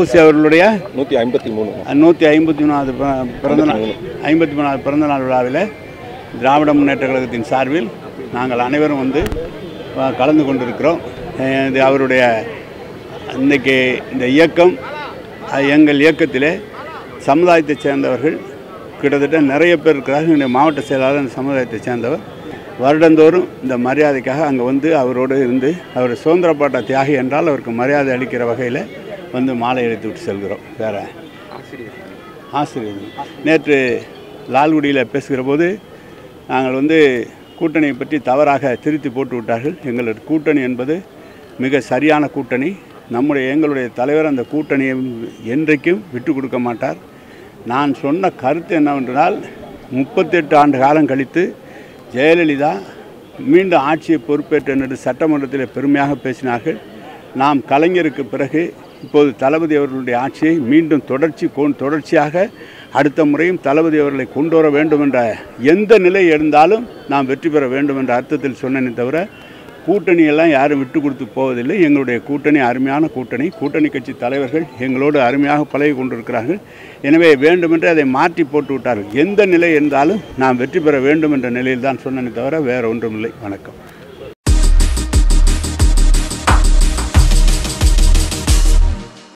ஊசி அவர்களுடைய நூற்றி ஐம்பத்தி மூணு. நூற்றி ஐம்பத்தி மூணாவது பிறந்த நாள் ஐம்பத்தி மூணாவது பிறந்த நாள் விழாவில் திராவிட முன்னேற்ற கழகத்தின் சார்பில் நாங்கள் அனைவரும் வந்து கலந்து கொண்டிருக்கிறோம். இது அவருடைய இன்றைக்கி இந்த இயக்கம் எங்கள் இயக்கத்திலே சமுதாயத்தைச் சேர்ந்தவர்கள் கிட்டத்தட்ட நிறைய பேர் இருக்கிறார்கள். என்னுடைய மாவட்ட செயலாளர் இந்த சமுதாயத்தைச் சேர்ந்தவர். வருடந்தோறும் இந்த மரியாதைக்காக அங்கே வந்து அவரோடு இருந்து அவர் சுதந்திர போராட்ட தியாகி என்றால் அவருக்கு மரியாதை அளிக்கிற வகையில் வந்து மாலை எடுத்து விட்டு செல்கிறோம். வேறு ஆசிரியர் நேற்று லால்குடியில் பேசுகிற போது நாங்கள் வந்து கூட்டணியை பற்றி தவறாக திருத்தி போட்டு விட்டார்கள். எங்களது கூட்டணி என்பது மிக சரியான கூட்டணி. நம்முடைய எங்களுடைய தலைவர் அந்த கூட்டணியை என்றைக்கும் விட்டு கொடுக்க மாட்டார். நான் சொன்ன கருத்து என்னவென்றால் முப்பத்தெட்டு ஆண்டு காலம் கழித்து ஜெயலலிதா மீண்டும் ஆட்சியை பொறுப்பேற்று என்று சட்டமன்றத்தில் பெருமையாக பேசினார்கள். நாம் கலைஞருக்கு பிறகு இப்போது தளபதி அவர்களுடைய ஆட்சியை மீண்டும் தொடர்ச்சி தொடர்ச்சியாக அடுத்த முறையும் தளபதி அவர்களை கொண்டு வர வேண்டும் என்ற எந்த நிலை இருந்தாலும் நாம் வெற்றி பெற வேண்டும் என்ற அர்த்தத்தில் சொன்னேனே தவிர கூட்டணியெல்லாம் யாரும் விட்டு கொடுத்து போவதில்லை. எங்களுடைய கூட்டணி அருமையான கூட்டணி. கூட்டணி கட்சி தலைவர்கள் எங்களோடு அருமையாக பழகி கொண்டிருக்கிறார்கள். எனவே வேண்டுமென்று அதை மாற்றி போட்டு விட்டார்கள். எந்த நிலை இருந்தாலும் நாம் வெற்றி பெற வேண்டும் என்ற நிலையில் தான் சொன்னேனே தவிர வேறு ஒன்றுமில்லை. வணக்கம்.